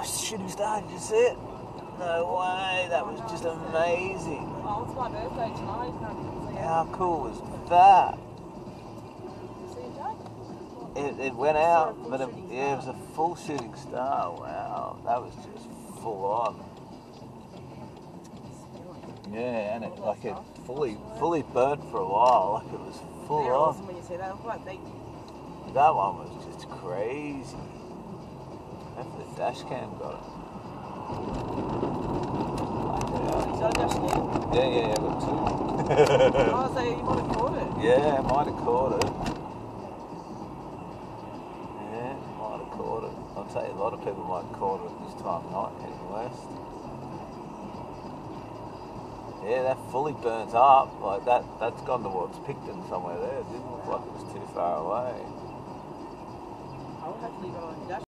Oh, shooting star, did you see it? No way, that was just amazing. Oh, it's my birthday tonight. How cool was that? See you, Jake? It, it went out, but it, yeah, it was a full shooting star. Wow, that was just full on. Yeah, and it like it fully fully burnt for a while, like it was full on. awesome when you see that. Like they, That one was just crazy. Dash cam got it. you got a dash cam. Yeah, yeah, yeah, got two. Oh, so you might have caught it. yeah, might have caught it. Yeah, might have caught it. I'll tell you, a lot of people might have caught it at this time of night heading west. Yeah, that fully burnt up. Like that, that's gone towards Picton somewhere there. It didn't look like it was too far away. I would hopefully got on dash